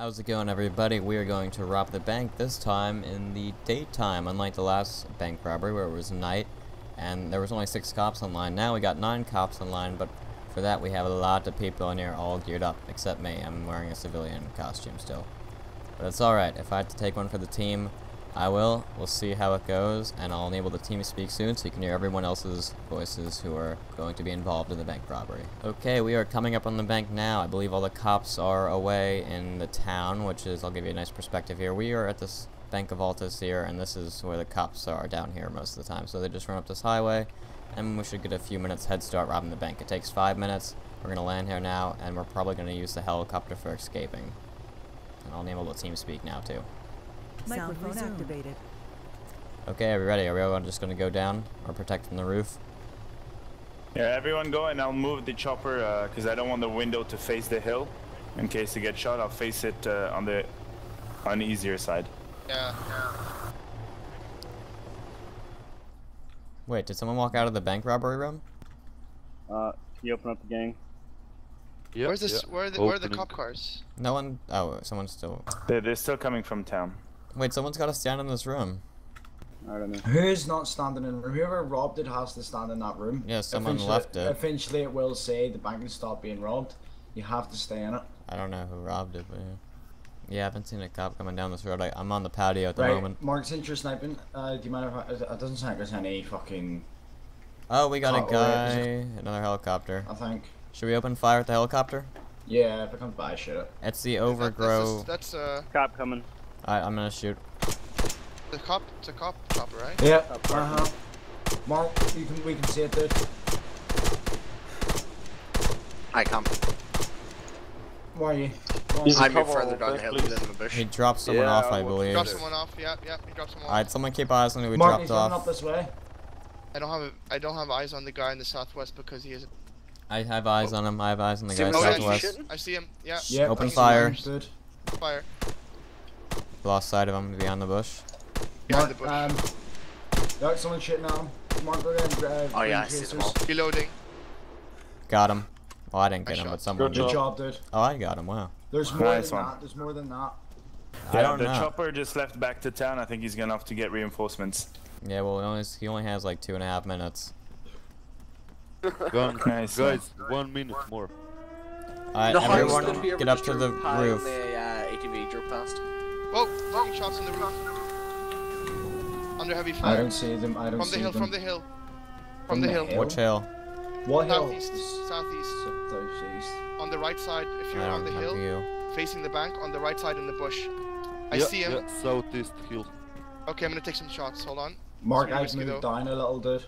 How's it going everybody? We are going to rob the bank this time in the daytime, unlike the last bank robbery where it was night and there was only six cops online. Now we got nine cops online, but for that we have a lot of people in here all geared up, except me. I'm wearing a civilian costume still. But it's alright, if I have to take one for the team, I will. We'll see how it goes, and I'll enable the team speak soon so you can hear everyone else's voices who are going to be involved in the bank robbery. Okay, we are coming up on the bank now. I believe all the cops are away in the town, which is, I'll give you a nice perspective here. We are at this Bank of Altis here, and this is where the cops are down here most of the time. So they just run up this highway, and we should get a few minutes head start robbing the bank. It takes five minutes. We're going to land here now, and we're probably going to use the helicopter for escaping. And I'll enable the team speak now, too. Microphone activated. Okay, are we ready? Are we all just gonna go down or protect from the roof? Yeah, everyone go and I'll move the chopper because I don't want the window to face the hill. In case they get shot, I'll face it uh, on the on the easier side. Yeah. Wait, did someone walk out of the bank robbery room? Uh, can you open up the gang? Yep, Where's this? yep. Where are the Where are the cop cars? No one. Oh, someone's still. They're, they're still coming from town. Wait, someone's got to stand in this room. I don't know. Who's not standing in Whoever robbed it has to stand in that room. Yeah, someone Eventually- left it. Eventually, it will say the bank has stopped being robbed. You have to stay in it. I don't know who robbed it, but yeah. Yeah, I haven't seen a cop coming down this road. I, I'm on the patio at the right, moment. Mark's since you're sniping, uh, do you mind if I, it doesn't sound like there's any fucking, Oh, we got a guy. is Another helicopter. I think. Should we open fire at the helicopter? Yeah, if it comes by, shoot it. It's the That- overgrow. That's, that's uh Cop coming. I, I'm gonna shoot. the cop. It's a cop chopper, right? Yeah, uh huh. Mark, you can, we can see it, dude. I come. Why are you? I'm a further down the hill than the bush. He dropped someone Yeah, off, I I will- believe. Drop someone off. Yeah, yeah. He dropped someone off. Alright, someone keep eyes on who we Mark, dropped he's running off. up this way. I don't have a, I don't have eyes on the guy in the southwest because he is. I have eyes on him. I have eyes on the See guy what he's southwest. shooting? I see him. Yeah. Yeah, Open fire. Fire. Lost sight of him behind the bush. Behind Mark, the bush. um, yeah, someone shooting at him. Mark, go ahead and grab. Oh yeah, I green see them tracers. all. Reloading. Got him. Well, I didn't get I him, shot. but someone Good did. Good job, dude. Oh, I got him. Wow. There's more Nice than one. that. There's more than that. I Yeah, don't the know. chopper just left back to town. I think he's gonna have to get reinforcements. Yeah, well, he only, he only has like two and a half minutes. Gun. Nice. Guys, one minute more. Alright, everyone, get up to the roof. The uh, ATV drove past. Whoa! Taking shots on the roof. Under heavy I don't see them. I don't From the see hill. them. From the hill. From the hill. Which hill? What hill? Southeast. Southeast. Southeast. On the right side. If you're on the hill, you. facing the bank, on the right side in the bush. I yeah, see him. Yeah, southeast hill. Okay, I'm gonna take some shots. Hold on. Mark, I've risky, moved though. down a little, dude.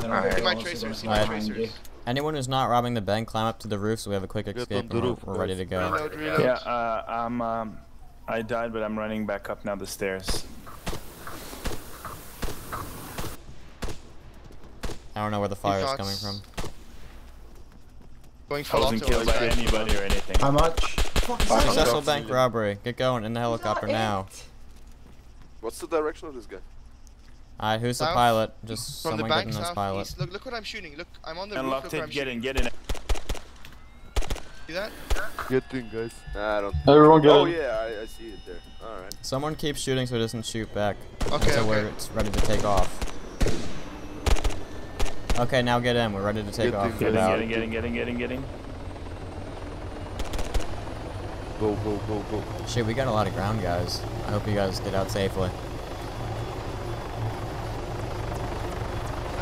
I don't See my if tracers. they're See my find tracers. Anyone who's not robbing the bank, climb up to the roof so we have a quick escape and we're, we're ready to go. Reload. Reload. Yeah, uh, I'm. Um, I died, but I'm running back up now the stairs. I don't know where the fire is coming from. Going I full wasn't killed by anybody or anything. How much? Successful bank robbery. Get going in the helicopter now. What's the direction of this guy? Alright, who's the pilot? Just From the someone bank getting this pilot. southeast. Look, look what I'm shooting. Look, I'm on the roof. Unlocked Look where it. I'm Get in. shooting. Get in. See that? Get in, guys. Nah, I don't. Everyone Oh yeah, I, I see it there. All right. Someone keeps shooting so it doesn't shoot back. Okay, until we're okay. it's ready to take off. Okay, now get in. We're ready to take Get off. Getting, getting, getting, getting, getting, Get in. Get in. Get in. Get in. Get in. Go, go, go, go. Shit, we got a lot of ground guys. I hope you guys get out safely.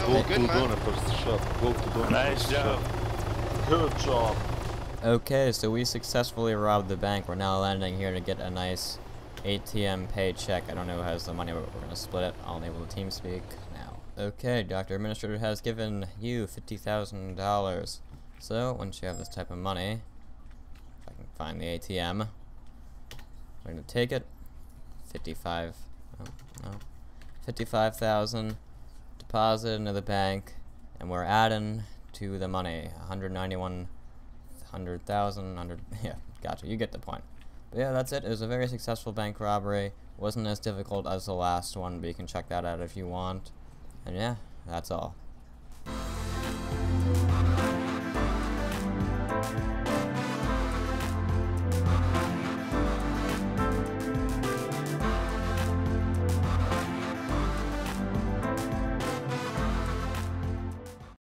Go good to man. Donator's shop. Go to Donator's Nice job. shop. Good job. Okay, so we successfully robbed the bank. We're now landing here to get a nice ATM paycheck. I don't know who has the money, but we're gonna split it. I'll enable the team speak now. Okay, Dr. Administrator has given you $50,000. So, once you have this type of money, if I can find the ATM, we're gonna take it. 55, oh, no, 55,000, deposit into the bank, and we're adding to the money, 191 hundred thousand, hundred. 100, Yeah, gotcha. You get the point. But yeah, that's it. It was a very successful bank robbery. wasn't as difficult as the last one, but you can check that out if you want. And yeah, that's all.